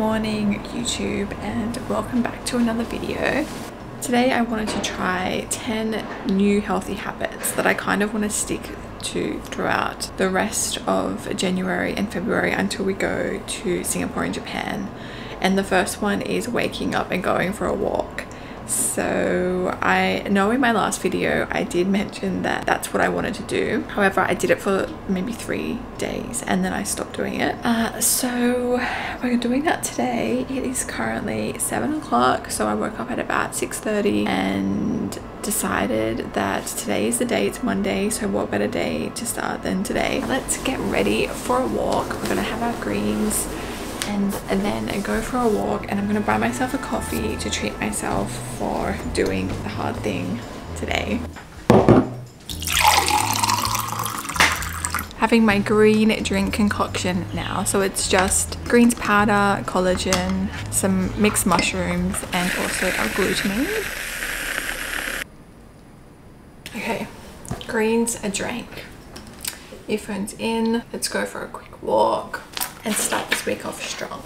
morning YouTube and welcome back to another video. Today I wanted to try 10 new healthy habits that I kind of want to stick to throughout the rest of January and February until we go to Singapore and Japan. And the first one is waking up and going for a walk. So I know in my last video I did mention that that's what I wanted to do. However, I did it for maybe three days and then I stopped doing it. Uh, so we're doing that today. It is currently seven o'clock. So I woke up at about 6.30 and decided that today is the day, it's Monday. So what better day to start than today? Let's get ready for a walk. We're gonna have our greens and, then go for a walk and I'm gonna buy myself a coffee to treat myself for doing the hard thing today. Having my green drink concoction now. So it's just greens powder, collagen, some mixed mushrooms and also L-glutamine. Okay, greens a drink. Earphones in, let's go for a quick walk and start this week off strong.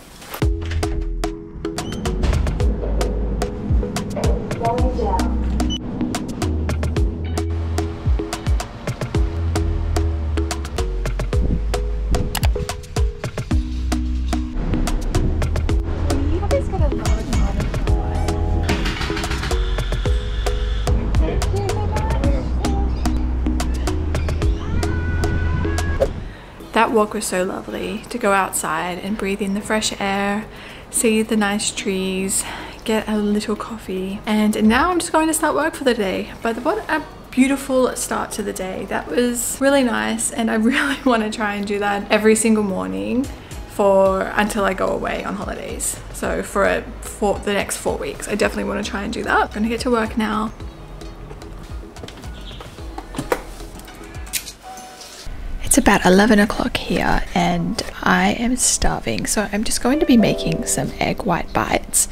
That walk was so lovely to go outside and breathe in the fresh air, see the nice trees, get a little coffee. And now I'm just going to start work for the day. But what a beautiful start to the day. That was really nice and I really want to try and do that every single morning for until I go away on holidays. So for, a, for the next four weeks, I definitely want to try and do that. I'm gonna get to work now. It's about 11 o'clock here and I am starving so I'm just going to be making some egg white bites.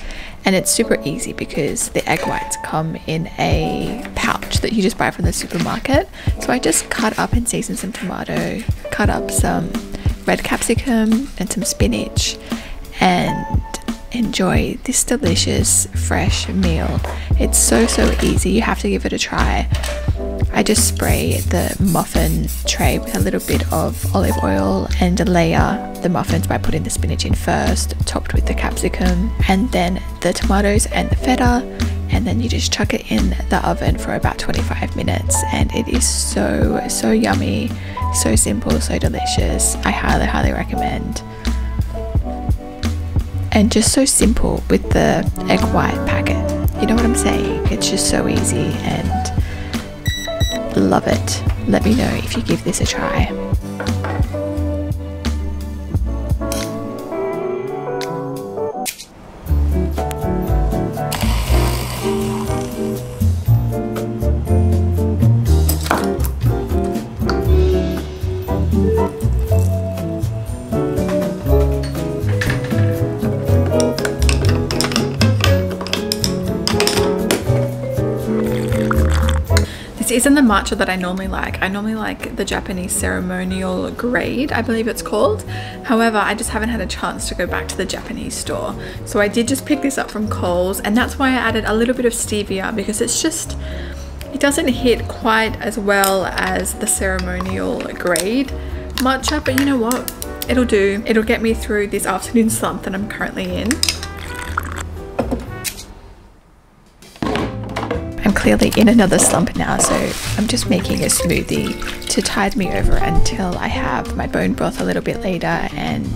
And it's super easy because the egg whites come in a pouch that you just buy from the supermarket. So I just cut up and season some tomato cut up some red capsicum and some spinach and enjoy this delicious fresh meal. It's so so easy. You have to give it a try. I just spray the muffin tray with a little bit of olive oil and layer the muffins by putting the spinach in first, topped with the capsicum, and then the tomatoes and the feta, and then you just chuck it in the oven for about 25 minutes, and it is so, so yummy, so simple, so delicious. I highly, highly recommend. And just so simple with the egg white packet. You know what I'm saying? It's just so easy and love it. Let me know if you give this a try. Isn't the matcha that I normally like. I normally like the Japanese ceremonial grade, I believe it's called. However, I just haven't had a chance to go back to the Japanese store. So I did just pick this up from Coles and that's why I added a little bit of stevia because it's just, it doesn't hit quite as well as the ceremonial grade matcha, but you know what? It'll do. It'll get me through this afternoon slump that I'm currently in. Clearly in another slump now, so I'm just making a smoothie to tide me over until I have my bone broth a little bit later and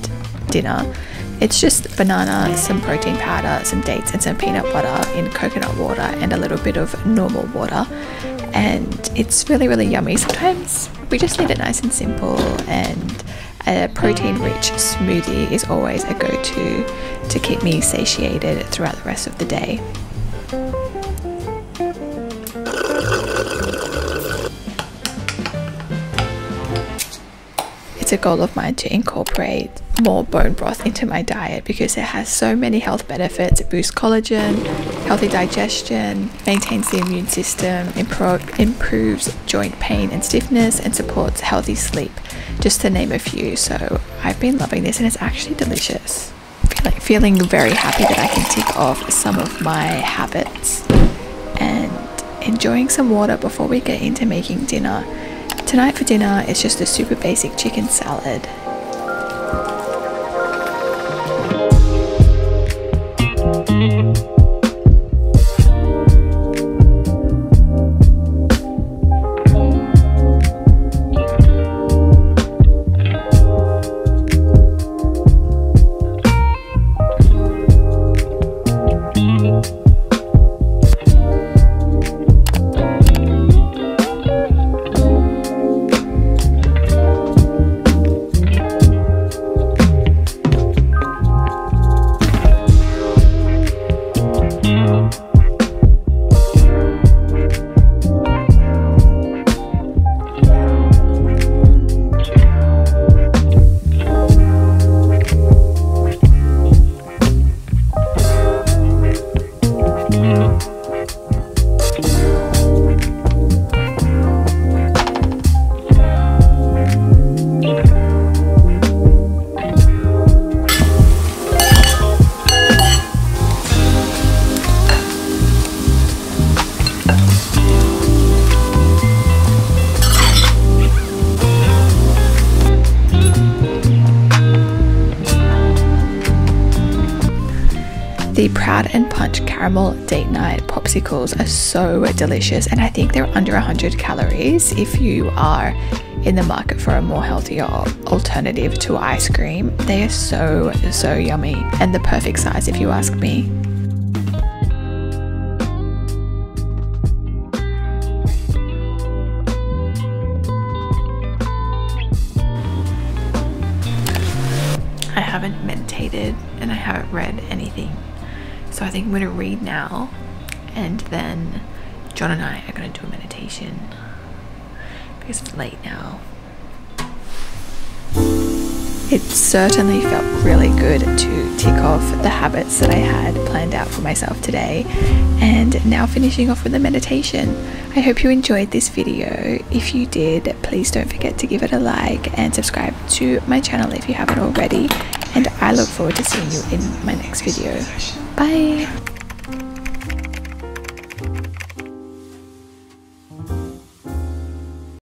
dinner. It's just banana, some protein powder, some dates, and some peanut butter in coconut water and a little bit of normal water. And it's really, really yummy. Sometimes we just need it nice and simple, and a protein rich smoothie is always a go to to keep me satiated throughout the rest of the day. A goal of mine to incorporate more bone broth into my diet because it has so many health benefits. It boosts collagen, healthy digestion, maintains the immune system, impro- improves joint pain and stiffness, and supports healthy sleep, just to name a few. So I've been loving this and it's actually delicious. I feel like feeling very happy that I can tick off some of my habits and enjoying some water before we get into making dinner. Tonight for dinner is just a super basic chicken salad Proud and Punch Caramel Date Night popsicles are so delicious, and I think they're under 100 calories if you are in the market for a more healthier alternative to ice cream. They are so, so yummy and the perfect size if you ask me. I haven't meditated and I haven't read anything so I think I'm to read now and then John and I are to do a meditation because it's late now. It certainly felt really good to tick off the habits that I had planned out for myself today and now finishing off with the meditation. I hope you enjoyed this video. If you did, please don't forget to give it a like and subscribe to my channel if you haven't already and I look forward to seeing you in my next video. Bye!